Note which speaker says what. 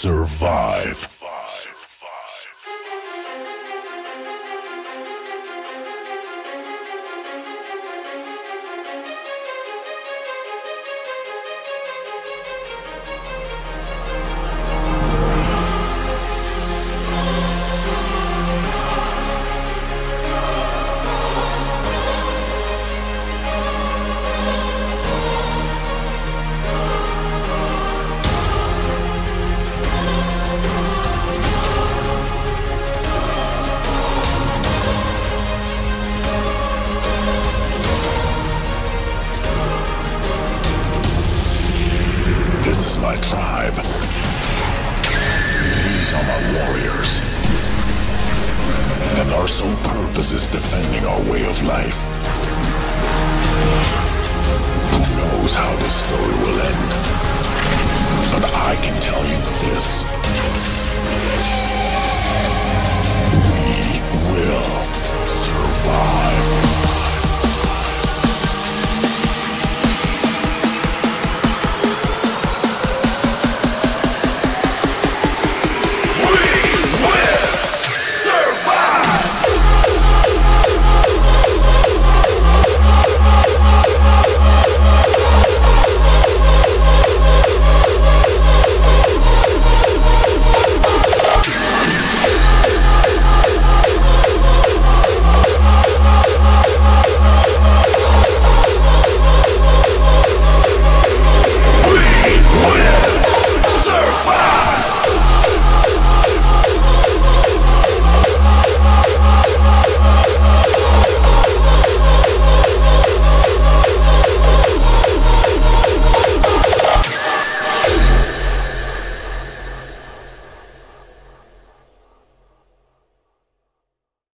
Speaker 1: survive. my tribe. These are my warriors. And our sole purpose is defending our way of life. Who knows how this story will end?